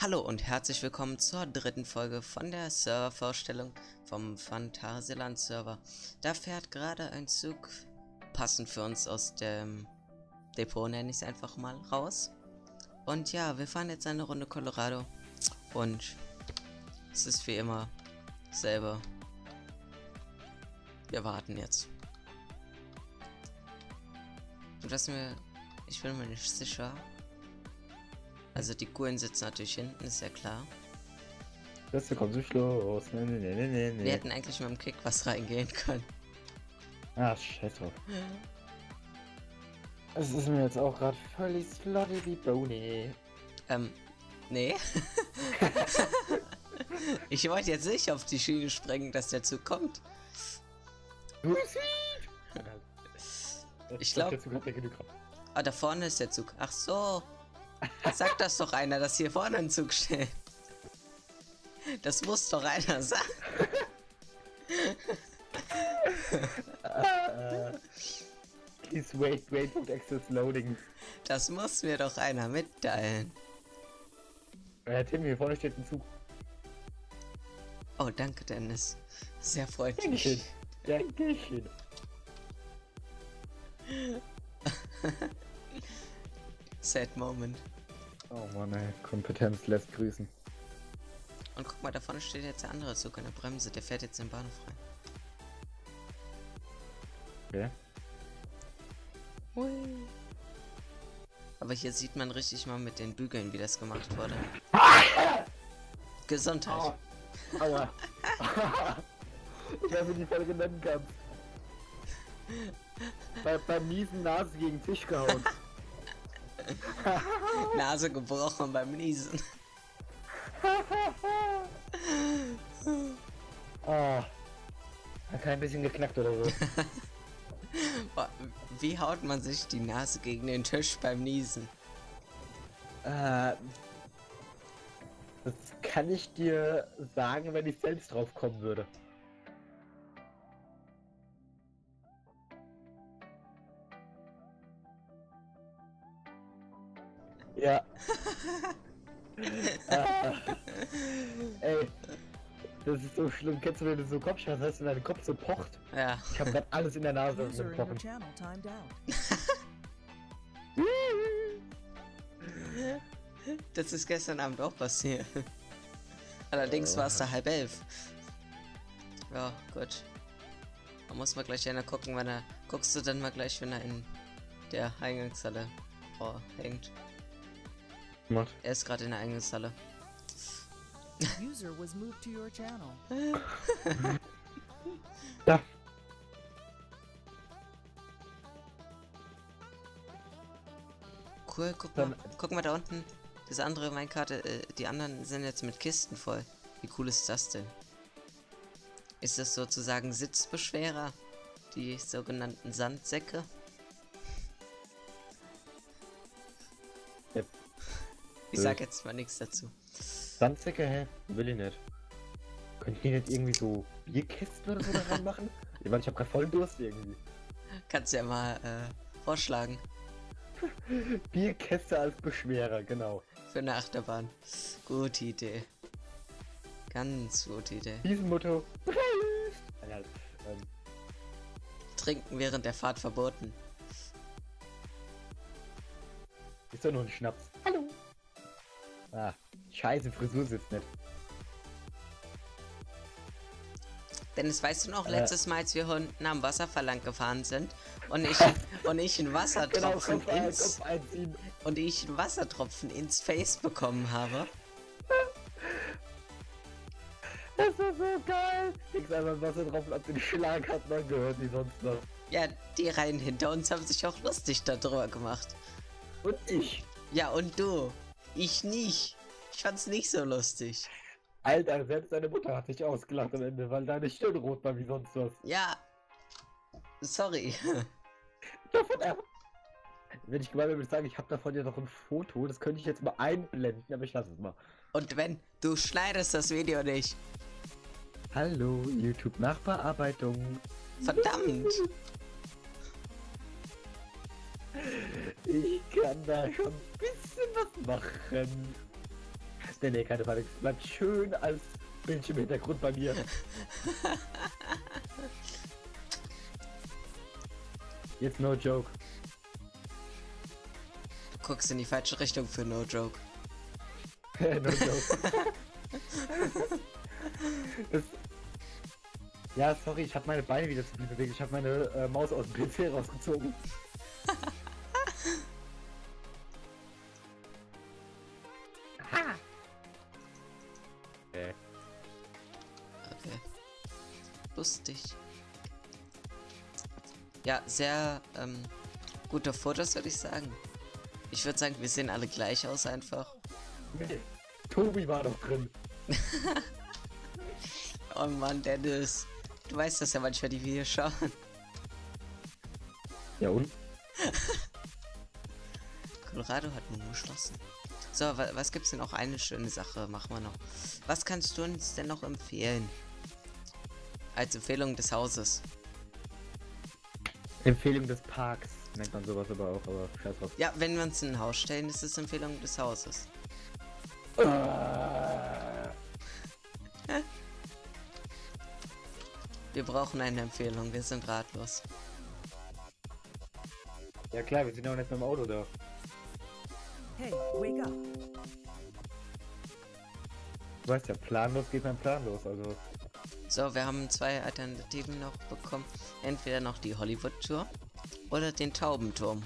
Hallo und herzlich willkommen zur dritten Folge von der Servervorstellung vom Phantasialand Server. Da fährt gerade ein Zug, passend für uns aus dem Depot, nenne ich es einfach mal, raus. Und ja, wir fahren jetzt eine Runde Colorado. Und es ist wie immer selber. Wir warten jetzt. Und was mir. Ich bin mir nicht sicher. Also die Guren sitzen natürlich hinten, ist ja klar. Das kommt so los. Nee, nee, nee, nee, nee. Wir hätten eigentlich mit dem Kick was reingehen können. Ah, scheiß drauf. Es ist mir jetzt auch gerade völlig slotty wie Boni. Ähm, nee. ich wollte jetzt nicht auf die Schiene sprengen, dass der Zug kommt. Ich glaub- Ah, da vorne ist der Zug. Ach so. Sag das doch einer, dass hier vorne ein Zug steht. Das muss doch einer sagen. Please wait, wait, wait, access loading. Das muss mir doch einer mitteilen. Äh, Tim, hier vorne steht ein Zug. Oh, danke, Dennis. Sehr Dankeschön. freundlich. Dankeschön. Sad Moment. Oh Mann, ey. Kompetenz lässt grüßen. Und guck mal, da vorne steht jetzt der andere Zug an der Bremse. Der fährt jetzt in den Bahnhof rein. Okay. Aber hier sieht man richtig mal mit den Bügeln, wie das gemacht wurde. Gesundheit. Aua. ich weiß nicht, wie die Folge nennen kann. Bei, beim miesen Nase gegen den Tisch gehauen. Nase gebrochen beim Niesen. Ah. Hat kein bisschen geknackt oder so. Wie haut man sich die Nase gegen den Tisch beim Niesen? Äh, das kann ich dir sagen, wenn ich selbst drauf kommen würde. Ja. ah, ey, das ist so schlimm. Kennst du, wenn du so Kopfschmerzen hast und dein Kopf so pocht? Ja. Ich habe gerade alles in der Nase User in your Pochen. channel timed out. Das ist gestern Abend auch passiert. Allerdings war es da halb elf. Ja, gut. Da muss man gleich einer gucken, wenn er. Guckst du dann mal gleich, wenn er in der Eingangshalle oh, hängt. Macht. Er ist gerade in der Eingangshalle. User was moved to your channel. Ja. Cool, guck mal. Guck mal da unten. Das andere Weinkarte, äh, die anderen sind jetzt mit Kisten voll. Wie cool ist das denn? Ist das sozusagen Sitzbeschwerer? Die sogenannten Sandsäcke? Yep. Ich sag jetzt mal nichts dazu. Sandsäcke, hä? Will ich nicht. Könnt ihr nicht irgendwie so Bierkästen oder so da reinmachen? Ich meine, ich hab grad voll Durst irgendwie. Kannst ja mal äh, vorschlagen Bierkäste als Beschwerer, genau. für eine Achterbahn. Gute Idee. Ganz gute Idee. Diesem Motto. Ja, ähm, Trinken während der Fahrt verboten. ist doch nur ein Schnaps. Hallo. Ah, scheiße, Frisur sitzt nicht. Dennis, weißt du noch, Äh. letztes Mal, als wir unten am Wasserfall lang gefahren sind und ich, und ich einen Wassertropfen ein, ins, und ich einen Wassertropfen ins Face bekommen habe? Das war so geil. Nix einfach Wasser drauf und ab den Schlag hat man gehört, wie sonst was. Ja, die Reihen hinter uns haben sich auch lustig darüber gemacht. Und ich. Ja, und du? Ich nicht. Ich fand's nicht so lustig. Alter, selbst deine Mutter hat sich ausgelacht am Ende, weil deine Stirn rot war wie sonst was. Ja. Sorry. Davon ab. Wenn ich gemeint würde ich sagen, ich habe davon ja noch ein Foto, das könnte ich jetzt mal einblenden, aber ich lasse es mal. Und wenn du schneidest das Video nicht. Hallo, YouTube Nachbearbeitung. Verdammt! Ich kann da schon ein bisschen was machen. Nee, nee, keine Panik. Es bleibt schön als Bildschirmhintergrund bei mir. Jetzt no joke. Du guckst in die falsche Richtung für No Joke. no joke. das, ja, sorry, ich habe meine Beine wieder zu viel bewegt. Ich habe meine äh, Maus aus dem PC rausgezogen. Sehr ähm, gute Fotos, würde ich sagen. Ich würde sagen, wir sehen alle gleich aus einfach. nee. Tobi war doch drin. Oh Mann, Dennis. Du weißt das ja manchmal, die Videos schauen. Ja und? Colorado hat nun geschlossen. So, wa was gibt's denn noch? Eine schöne Sache machen wir noch. Was kannst du uns denn noch empfehlen? Als Empfehlung des Hauses. Empfehlung des Parks nennt man sowas aber auch, aber scheiß drauf. Ja, wenn wir uns in ein Haus stellen, ist es Empfehlung des Hauses. Wir brauchen eine Empfehlung, wir sind ratlos. Ja klar, wir sind auch nicht mit dem Auto da. Hey, wake up. Du weißt ja, planlos geht man planlos, also. So, wir haben zwei Alternativen noch bekommen. Entweder noch die Hollywood-Tour oder den Taubenturm.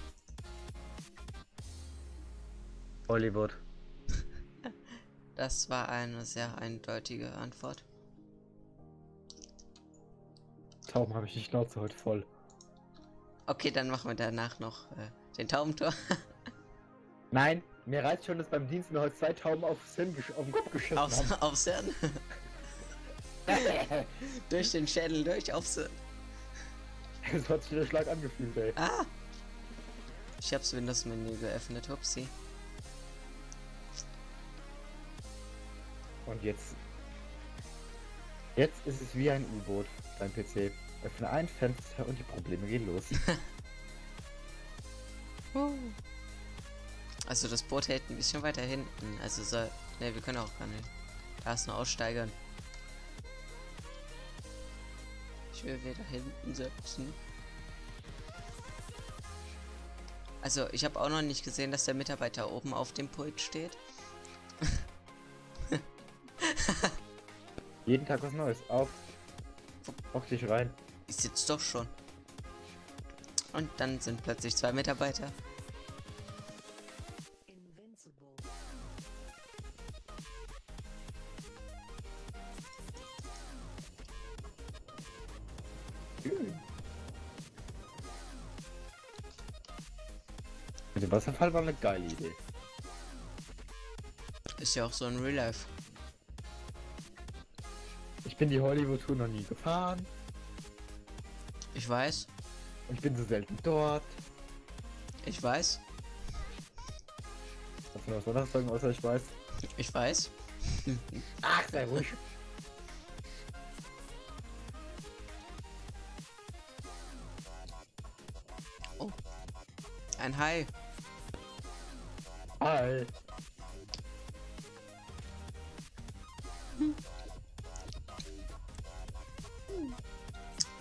Hollywood. Das war eine sehr eindeutige Antwort. Tauben habe ich die Schnauze heute voll. Okay, dann machen wir danach noch äh, den Taubentor. Nein, mir reicht schon, dass beim Dienst mir heute zwei Tauben aufs Hirn auf den Kopf geschossen aufs, haben. aufs Hirn. durch den Schädel, durch aufs. Das hat sich der Schlag angefühlt, ey. Ah! Ich hab's Windows-Menü geöffnet, hupsi. Und jetzt. Jetzt ist es wie ein U-Boot, dein PC. Öffne ein Fenster und die Probleme gehen los. Also das Boot hält ein bisschen weiter hinten. Also soll. Ne, wir können auch gar nicht. Erst nur aussteigern. Ich will wieder hinten sitzen. Also ich habe auch noch nicht gesehen, dass der Mitarbeiter oben auf dem Pult steht. Jeden Tag was Neues. Auf. Hock dich rein. Ich sitze doch schon. Und dann sind plötzlich zwei Mitarbeiter. Wasserfall war eine geile Idee. Ist ja auch so ein Real Life. Ich bin die Hollywood-Tour noch nie gefahren. Ich weiß. Und ich bin so selten dort. Ich weiß. Ich noch was sagen, außer ich weiß? Ich weiß. Ach, sei ruhig. Ein Hai. Hi.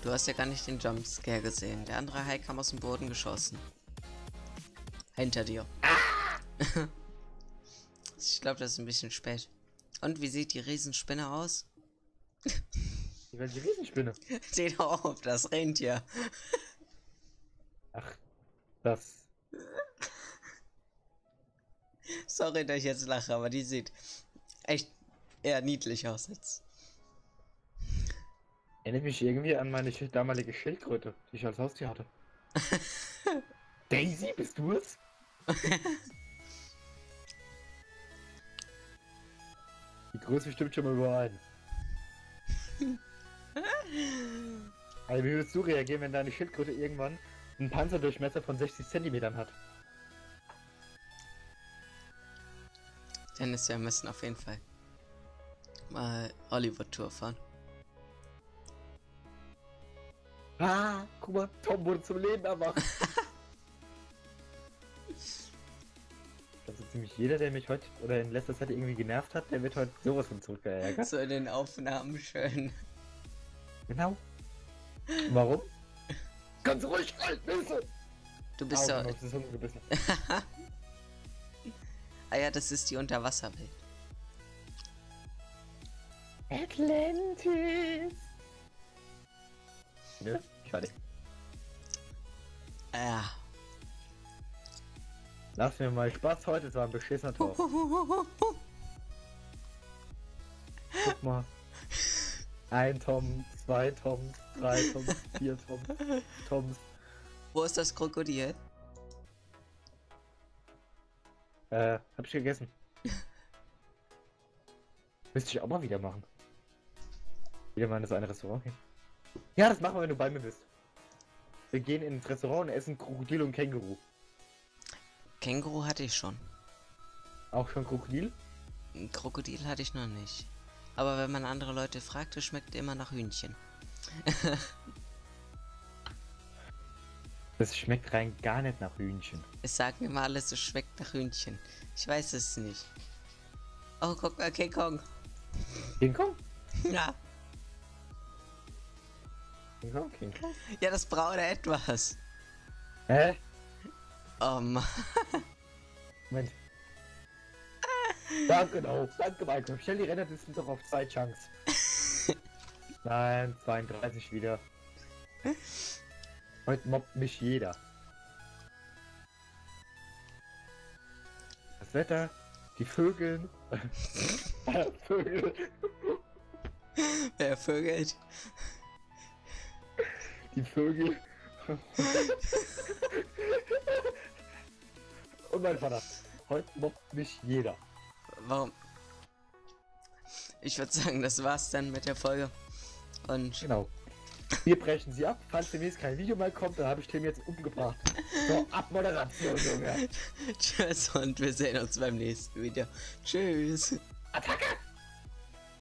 Du hast ja gar nicht den Jumpscare gesehen. Der andere Hai kam aus dem Boden geschossen. Hinter dir. ich glaube, das ist ein bisschen spät. Und wie sieht die Riesenspinne aus? Die Riesenspinne. Seht auf, das Rentier. Ach, das. Sorry, dass ich jetzt lache, aber die sieht echt eher niedlich aus jetzt. Erinnert mich irgendwie an meine damalige Schildkröte, die ich als Haustier hatte. Daisy, bist du es? Die Größe stimmt schon mal überein. Also wie würdest du reagieren, wenn deine Schildkröte irgendwann einen Panzerdurchmesser von 60 Zentimetern hat? Dennis, wir müssen auf jeden Fall mal Hollywood-Tour fahren. Ah, guck mal, Tom wurde zum Leben erwacht. Also ziemlich jeder, der mich heute oder in letzter Zeit irgendwie genervt hat, der wird heute sowas von zurückgeärgert. So in den Aufnahmen schön. Genau. Warum? Ganz ruhig, Alter! Du bist doch. genau, Ah ja, das ist die Unterwasserwelt. Atlantis! Nö, nicht. Ja. Lass mir mal Spaß heute, es war ein beschissener Tor. Guck mal. Ein Tom, zwei Toms, drei Toms, vier Toms, Toms. Wo ist das Krokodil? Äh, hab ich gegessen. Müsste ich auch mal wieder machen. Wieder mal in so ein Restaurant gehen. Ja, das machen wir, wenn du bei mir bist. Wir gehen ins Restaurant und essen Krokodil und Känguru. Känguru hatte ich schon. Auch schon Krokodil? Krokodil hatte ich noch nicht. Aber wenn man andere Leute fragt, schmeckt immer nach Hühnchen. Das schmeckt rein gar nicht nach Hühnchen. Es sagen immer alles, es schmeckt nach Hühnchen. Ich weiß es nicht. Oh, guck mal, King Kong. King Kong? Ja, King Kong, King Kong. ja, das braune Etwas. Hä? Oh Mann. Moment. Danke, genau. Danke, Michael. Stell die Rennerlisten doch auf zwei Chunks. Nein, 32 wieder. Heute mobbt mich jeder. Das Wetter, die Vögel. Vögel. Wer vögelt? Die Vögel. Und mein Vater. Heute mobbt mich jeder. Warum? Ich würde sagen, das war's dann mit der Folge. Und Genau. Wir brechen sie ab. Falls demnächst kein Video mehr kommt, dann habe ich Tim jetzt umgebracht. So, Abmoderation, Junge. tschüss und wir sehen uns beim nächsten Video. Tschüss. Attacke!